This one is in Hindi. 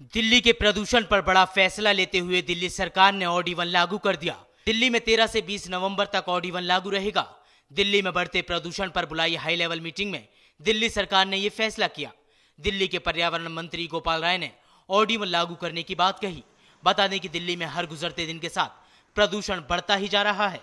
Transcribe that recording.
दिल्ली के प्रदूषण पर बड़ा फैसला लेते हुए दिल्ली सरकार ने ऑडी वन लागू कर दिया। दिल्ली में 13 से 20 नवंबर तक ऑडी वन लागू रहेगा। दिल्ली में बढ़ते प्रदूषण पर बुलाई हाई लेवल मीटिंग में दिल्ली सरकार ने यह फैसला किया। दिल्ली के पर्यावरण मंत्री गोपाल राय ने ऑडी वन लागू करने की बात कही। बता दें कि दिल्ली में हर गुजरते दिन के साथ प्रदूषण बढ़ता ही जा रहा है।